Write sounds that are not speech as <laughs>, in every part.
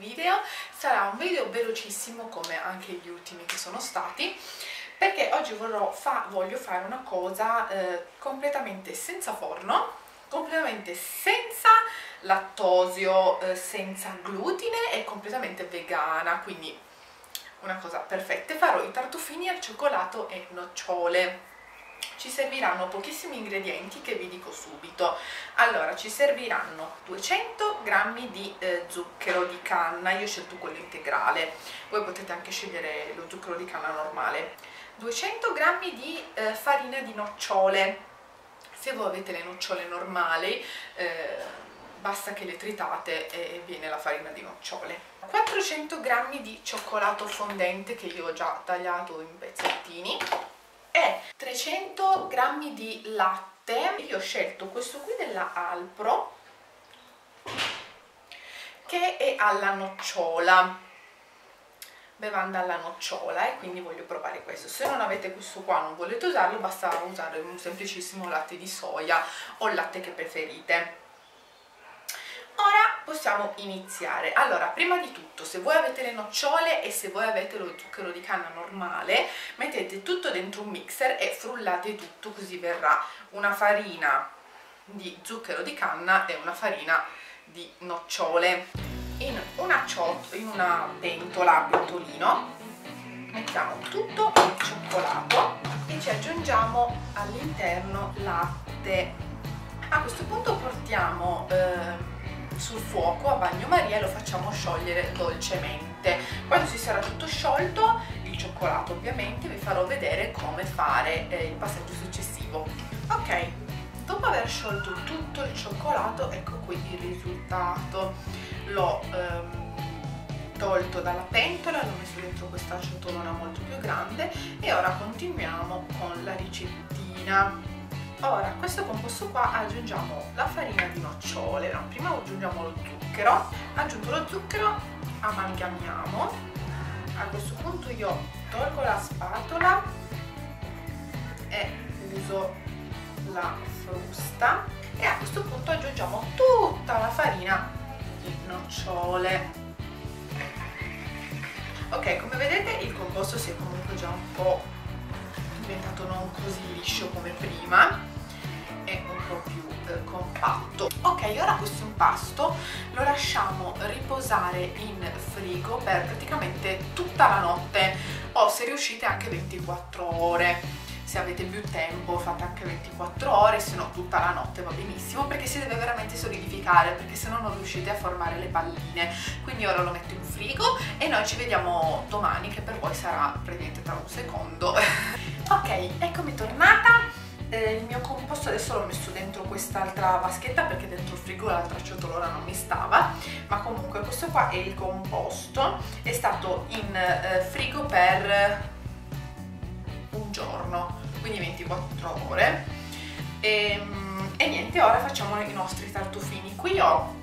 video sarà un video velocissimo come anche gli ultimi che sono stati perché oggi fa voglio fare una cosa eh, completamente senza forno completamente senza lattosio, eh, senza glutine e completamente vegana quindi una cosa perfetta. Farò i tartufini al cioccolato e nocciole ci serviranno pochissimi ingredienti che vi dico subito. Allora ci serviranno 200 g di eh, zucchero di canna. Io ho scelto quello integrale. Voi potete anche scegliere lo zucchero di canna normale. 200 g di eh, farina di nocciole. Se voi avete le nocciole normali eh, basta che le tritate e viene la farina di nocciole. 400 g di cioccolato fondente che io ho già tagliato in pezzettini e 300 g di latte. Io ho scelto questo qui della Alpro che è alla nocciola. Bevanda alla nocciola e quindi voglio provare questo. Se non avete questo qua non volete usarlo basta usare un semplicissimo latte di soia o il latte che preferite. Ora possiamo iniziare allora prima di tutto se voi avete le nocciole e se voi avete lo zucchero di canna normale mettete tutto dentro un mixer e frullate tutto così verrà una farina di zucchero di canna e una farina di nocciole in una in una pentola, pentolino, mettiamo tutto il cioccolato e ci aggiungiamo all'interno latte. A questo punto portiamo eh, sul fuoco a bagnomaria e lo facciamo sciogliere dolcemente. Quando si sarà tutto sciolto, il cioccolato ovviamente, vi farò vedere come fare eh, il passaggio successivo. Ok, dopo aver sciolto tutto il cioccolato, ecco qui il risultato l'ho ehm, tolto dalla pentola, l'ho messo dentro questa ciotolona molto più grande e ora continuiamo con la ricettina. Ora, a questo composto qua aggiungiamo la farina di nocciole, no, prima aggiungiamo lo zucchero, aggiunto lo zucchero, amalgamiamo, a questo punto io tolgo la spatola e uso la frusta. E a questo punto aggiungiamo tutta la farina di nocciole. Ok come vedete il composto si è comunque già un po' diventato non così liscio come prima ok ora questo impasto lo lasciamo riposare in frigo per praticamente tutta la notte o se riuscite anche 24 ore se avete più tempo fate anche 24 ore, se no tutta la notte va benissimo perché si deve veramente solidificare perché se no non riuscite a formare le palline. Quindi ora lo metto in frigo e noi ci vediamo domani che per voi sarà praticamente tra un secondo. <laughs> ok, eccomi tornata. Eh, il mio composto adesso l'ho messo dentro quest'altra vaschetta perché dentro il frigo l'altra ciotolona non mi stava ma comunque questo qua è il composto. È stato in eh, frigo per un giorno quindi 24 ore. E, ehm, e niente ora facciamo i nostri tartufini. Qui ho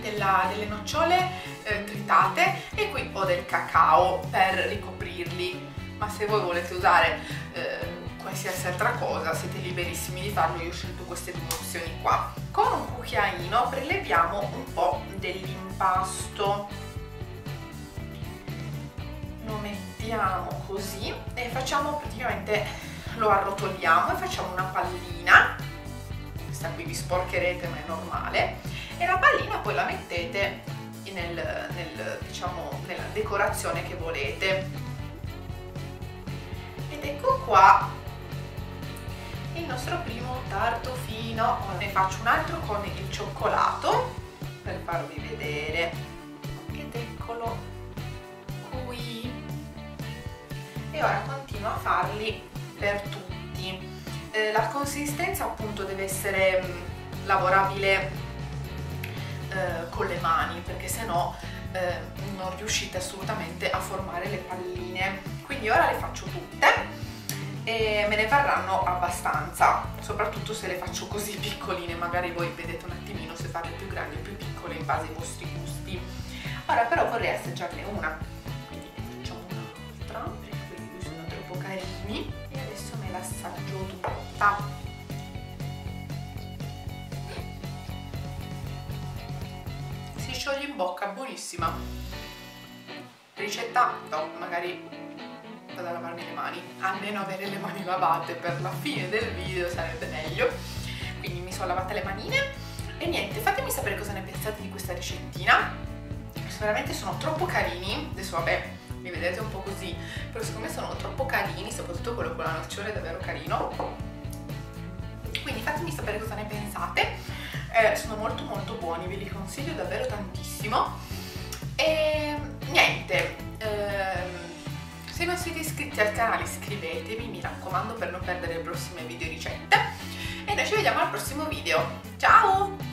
della, delle nocciole eh, tritate e qui ho del cacao per ricoprirli. Ma se voi volete usare qualsiasi altra cosa siete liberissimi di farlo io ho scelto queste due opzioni qua. Con un cucchiaino preleviamo un po' dell'impasto. Lo mettiamo così e facciamo praticamente lo arrotoliamo e facciamo una pallina. Questa qui vi sporcherete ma è normale. E la pallina poi la mettete nel, nel, diciamo, nella decorazione che volete. Ed ecco qua nostro primo tartufino ne faccio un altro con il cioccolato per farvi vedere. Ed eccolo qui. E ora continuo a farli per tutti. Eh, la consistenza appunto deve essere mh, mm, lavorabile eh, con le mani perché se no eh, non riuscite assolutamente a formare le palline. Quindi ora le faccio tutte e me ne varranno abbastanza, soprattutto se le faccio così piccoline, magari voi vedete un attimino se farle più grandi o più piccole in base ai vostri gusti. Ora però vorrei assaggiarne una, quindi ne facciamo un'altra, perché quelli sono troppo carini l'assaggio tutta si scioglie in bocca, buonissima. Ricetta, no, magari vado a lavarmi le mani, almeno avere le mani lavate per la fine del video sarebbe meglio. Quindi mi sono lavate le manine e niente, fatemi sapere cosa ne pensate di questa ricettina. Veramente sono troppo carini, adesso vabbè, li vedete un po' così, però secondo me sono troppo carini, soprattutto quello con la nocciola è davvero carino. Quindi fatemi sapere cosa ne pensate, eh, sono molto molto buoni, ve li consiglio davvero tantissimo. E niente, ehm, se non siete iscritti al canale iscrivetevi, mi raccomando per non perdere le prossime video ricette. E noi ci vediamo al prossimo video. Ciao!